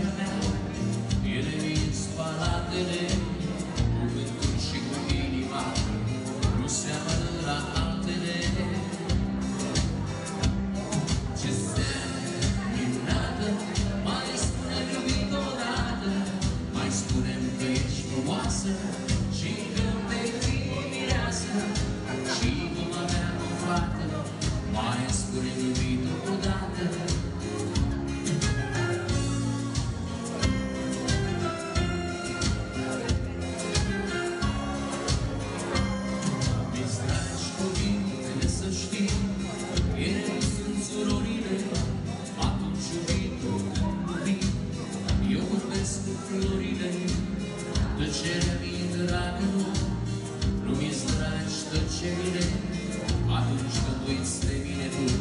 Amen. cerului dragă, nu mi-e dragi tot ce vine, atunci când uiți de mine tu.